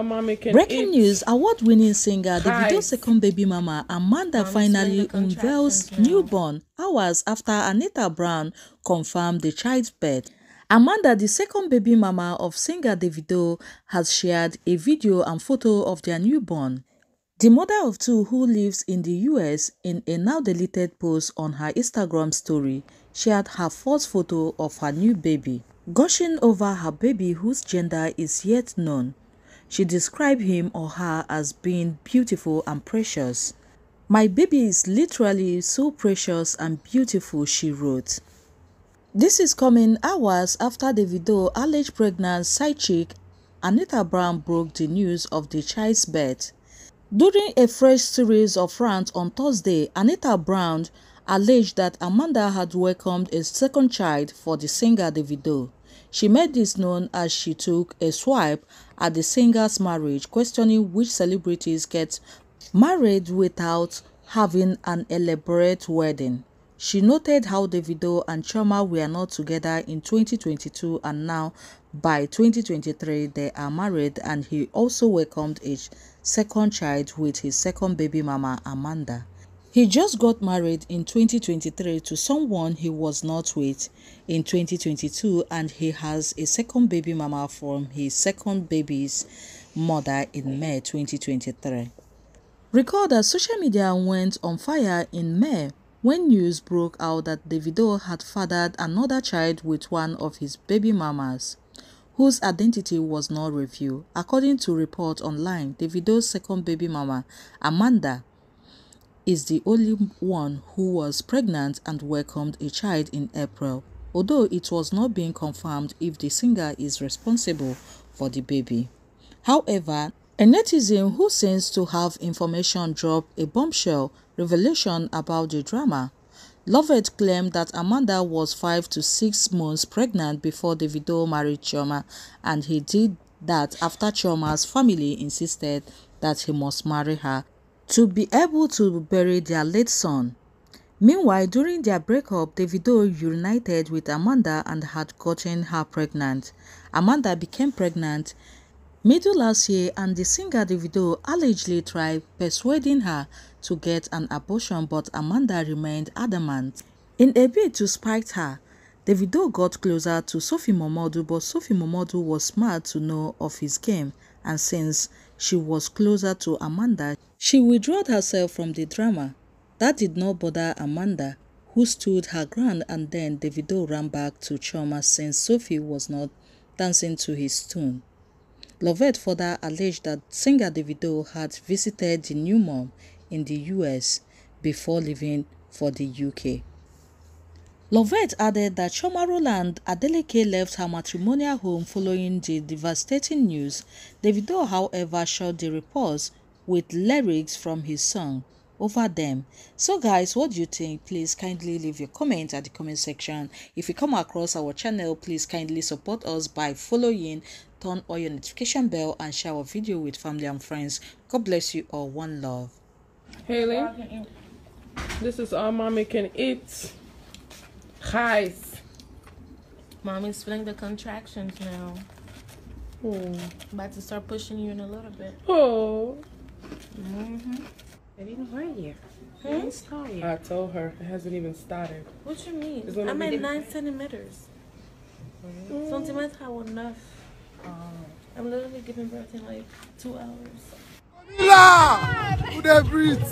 our mommy can Breaking news Award-winning singer Hi. Davido's second baby mama Amanda finally unveils newborn hours after Anita Brown confirmed the child's birth. Amanda, the second baby mama of singer Davido, has shared a video and photo of their newborn. The mother of two who lives in the US in a now deleted post on her Instagram story shared her first photo of her new baby. Gushing over her baby whose gender is yet known, she described him or her as being beautiful and precious. My baby is literally so precious and beautiful, she wrote. This is coming hours after Davido alleged pregnant side chick Anita Brown broke the news of the child's birth. During a fresh series of rants on Thursday, Anita Brown alleged that Amanda had welcomed a second child for the singer Davido. She made this known as she took a swipe at the singer's marriage, questioning which celebrities get married without having an elaborate wedding. She noted how Davido and Chioma were not together in 2022 and now by 2023 they are married and he also welcomed his second child with his second baby mama Amanda. He just got married in 2023 to someone he was not with in 2022 and he has a second baby mama from his second baby's mother in May 2023. Recall that social media went on fire in May when news broke out that Davido had fathered another child with one of his baby mamas, whose identity was not revealed. According to reports online, Davido's second baby mama, Amanda, is the only one who was pregnant and welcomed a child in April, although it was not being confirmed if the singer is responsible for the baby. However, a netizen who seems to have information dropped a bombshell revelation about the drama. Lovett claimed that Amanda was 5 to 6 months pregnant before Davido married Chioma, and he did that after Chioma's family insisted that he must marry her to be able to bury their late son. Meanwhile, during their breakup, Davido reunited with Amanda and had gotten her pregnant. Amanda became pregnant middle last year and the singer Davido allegedly tried persuading her to get an abortion but Amanda remained adamant. In a bid to spite her, Davido got closer to Sophie Momodu but Sophie Momodu was smart to know of his game and since she was closer to Amanda, she withdrew herself from the drama. That did not bother Amanda, who stood her ground and then Davido ran back to Chioma since Sophie was not dancing to his tune. Lovett further alleged that singer Davido had visited the new mom in the US before leaving for the UK. Lovett added that Chioma Rowland Adeleke left her matrimonial home following the devastating news. Davido, however, shot the reports with lyrics from his song over them. So guys, what do you think? Please kindly leave your comment at the comment section. If you come across our channel, please kindly support us by following, turn on your notification bell and share our video with family and friends. God bless you all. One love. Haley, this is all mommy can eat. Guys. Mommy's feeling the contractions now. Oh. About to start pushing you in a little bit. oh. Mm-hmm. It didn't hurt you. Hmm? It didn't start you. I told her it hasn't even started. What you mean? It's I'm at nine centimeters. Centimeters how enough. I'm literally giving birth in like two hours. Mila! Who dey breathe?